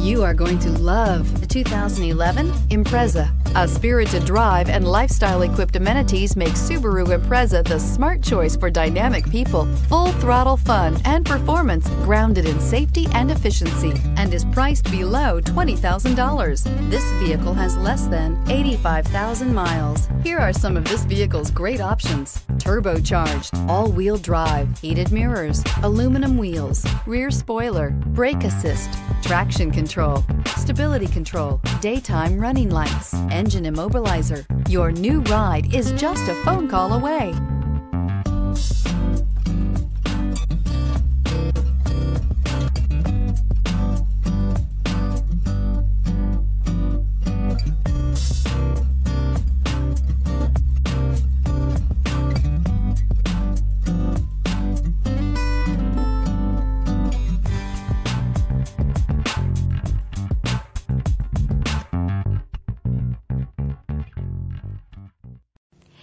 You are going to love the 2011 Impreza. A spirited drive and lifestyle equipped amenities make Subaru Impreza the smart choice for dynamic people. Full throttle fun and performance grounded in safety and efficiency and is priced below $20,000. This vehicle has less than 85,000 miles. Here are some of this vehicle's great options turbocharged, all wheel drive, heated mirrors, aluminum wheels, rear spoiler, brake assist, traction control, stability control, daytime running lights, engine immobilizer. Your new ride is just a phone call away.